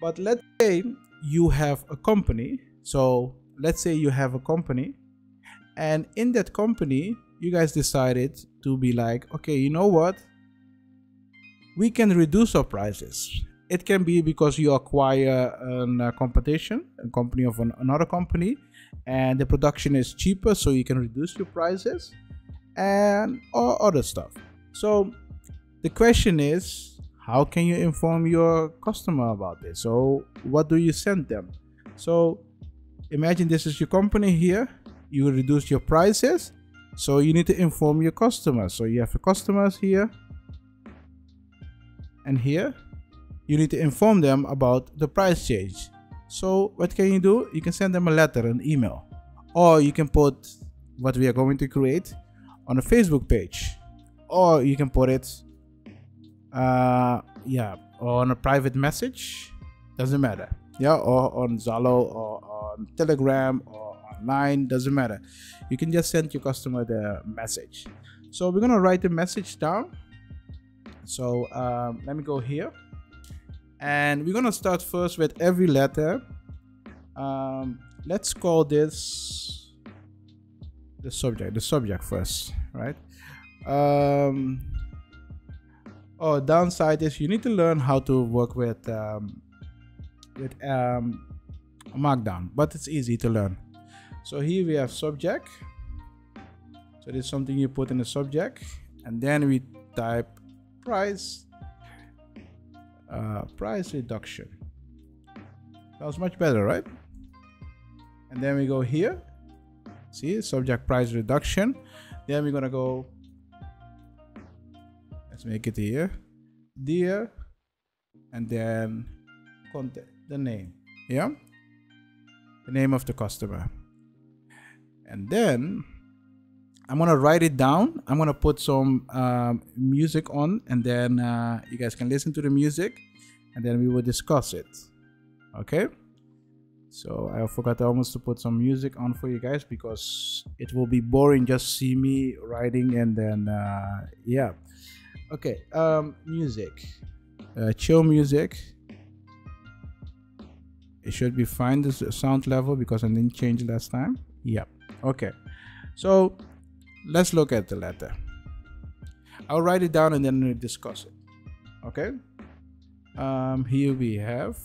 But let's say you have a company. So let's say you have a company, and in that company, you guys decided to be like, okay, you know what? We can reduce our prices. It can be because you acquire a uh, competition, a company of an, another company, and the production is cheaper, so you can reduce your prices and or other stuff. So the question is, how can you inform your customer about this? So what do you send them? So imagine this is your company here. You reduce your prices, so you need to inform your customers. So you have your customers here and here. You need to inform them about the price change. So what can you do? You can send them a letter, an email, or you can put what we are going to create on a Facebook page, or you can put it, uh, yeah, on a private message. Doesn't matter. Yeah, or on Zalo or on Telegram or online. Doesn't matter. You can just send your customer the message. So we're gonna write the message down. So um, let me go here and we're gonna start first with every letter um, let's call this the subject the subject first right um, oh downside is you need to learn how to work with um, with um, markdown but it's easy to learn so here we have subject so this is something you put in the subject and then we type price uh, price reduction. Sounds much better, right? And then we go here. See, subject price reduction. Then we're gonna go. Let's make it here. Dear, and then contact the name. Yeah, the name of the customer. And then I'm gonna write it down. I'm gonna put some um, music on, and then uh, you guys can listen to the music, and then we will discuss it. Okay. So I forgot almost to put some music on for you guys because it will be boring just see me writing and then uh, yeah. Okay. Um, music. Uh, chill music. It should be fine. This sound level because I didn't change last time. Yeah. Okay. So let's look at the letter. I'll write it down and then we'll discuss it. Okay. Um, here we have,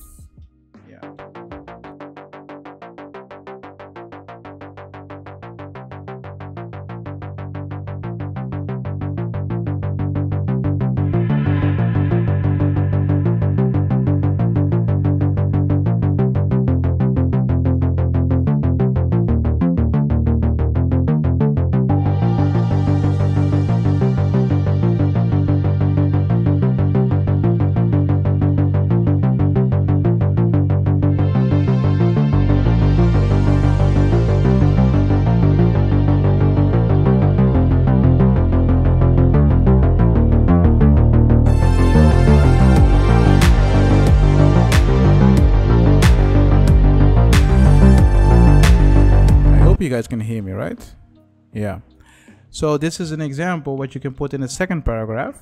guys can hear me, right? Yeah. So this is an example what you can put in the second paragraph.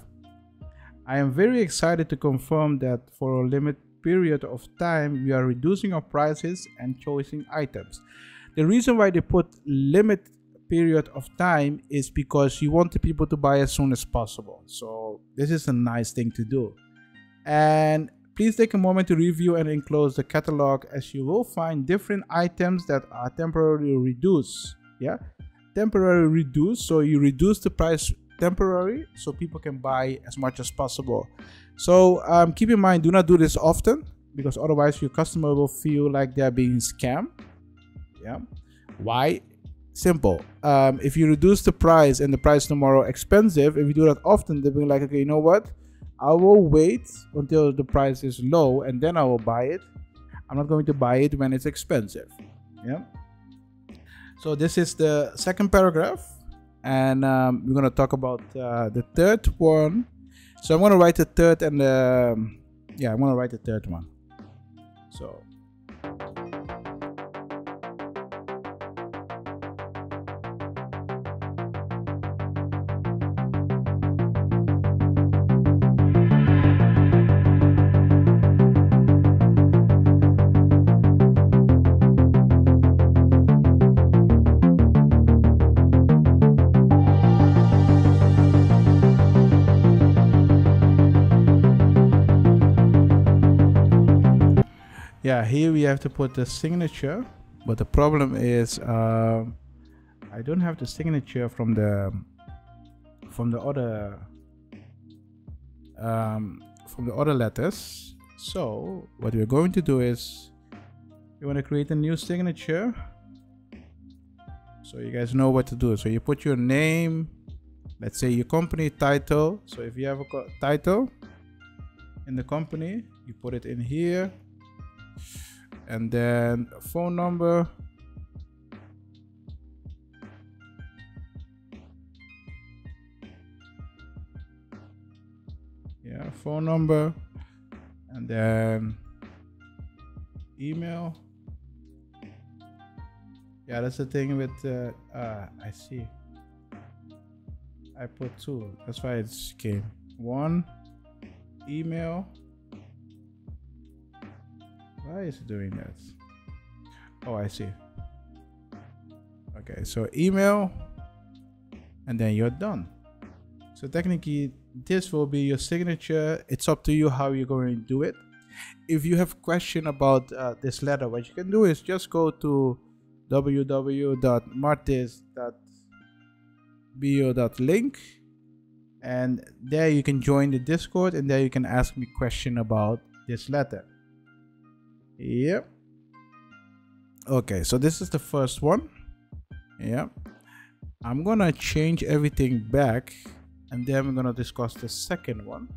I am very excited to confirm that for a limit period of time, we are reducing our prices and choosing items. The reason why they put limit period of time is because you want the people to buy as soon as possible. So this is a nice thing to do. And Please take a moment to review and enclose the catalog as you will find different items that are temporarily reduced. Yeah, temporarily reduced. So you reduce the price temporary so people can buy as much as possible. So um, keep in mind, do not do this often because otherwise your customer will feel like they're being scammed. Yeah. Why? Simple. Um, if you reduce the price and the price tomorrow expensive, if you do that often, they'll be like, okay, you know what? I will wait until the price is low and then I will buy it. I'm not going to buy it when it's expensive. Yeah. So this is the second paragraph, and um, we're gonna talk about uh, the third one. So I'm gonna write the third and the um, yeah, I'm gonna write the third one. So here we have to put the signature but the problem is uh, I don't have the signature from the from the other um, from the other letters. So what we're going to do is you want to create a new signature? So you guys know what to do. So you put your name let's say your company title. So if you have a title in the company you put it in here and then phone number. Yeah phone number. And then email. Yeah that's the thing with uh, uh i see. I put two. That's why it's came. One email why is it doing that? Oh, I see. Okay, so email and then you're done. So technically this will be your signature. It's up to you how you're going to do it. If you have question about uh, this letter, what you can do is just go to www.martisz.bio.link and there you can join the discord and there you can ask me question about this letter Yep. Okay, so this is the first one. Yeah. I'm gonna change everything back and then we're gonna discuss the second one.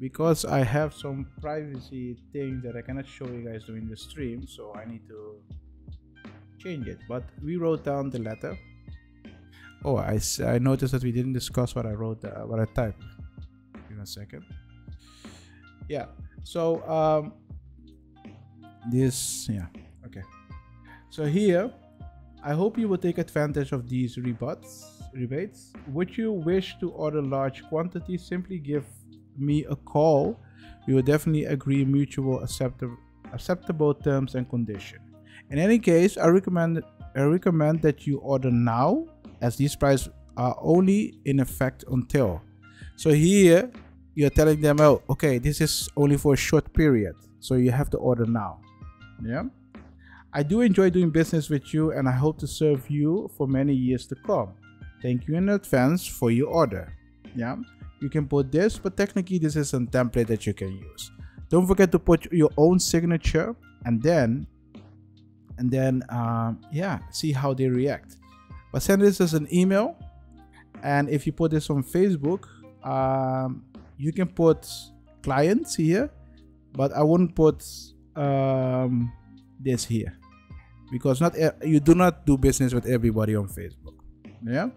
Because I have some privacy things that I cannot show you guys during the stream, so I need to change it. But we wrote down the letter. Oh, I, I noticed that we didn't discuss what I wrote, uh, what I typed. in a second. Yeah, so um, this yeah okay. So here i hope you will take advantage of these rebates rebates. Would you wish to order large quantities simply give me a call. We will definitely agree mutual acceptable acceptable terms and conditions in any case i recommend i recommend that you order now as these prices are only in effect until. So here you're telling them oh okay this is only for a short period so you have to order now yeah. I do enjoy doing business with you and I hope to serve you for many years to come. Thank you in advance for your order. Yeah. You can put this, but technically this is a template that you can use. Don't forget to put your own signature and then and then um, yeah, see how they react. But send this as an email and if you put this on Facebook, um, you can put clients here, but I wouldn't put um, this here because not you do not do business with everybody on Facebook. Yeah.